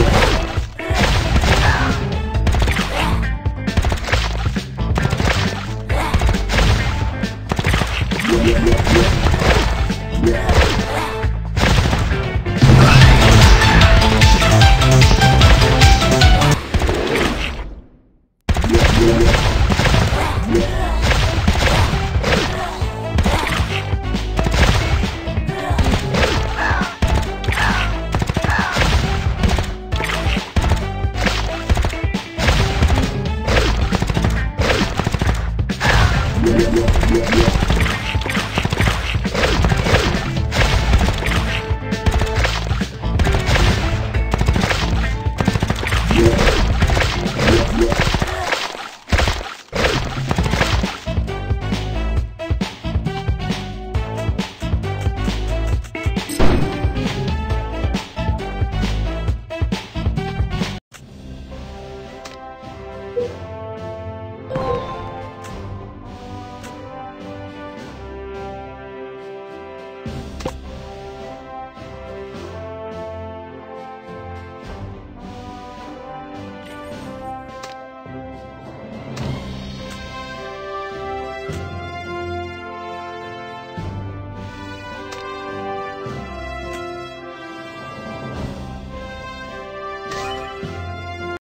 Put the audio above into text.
Yeah. you.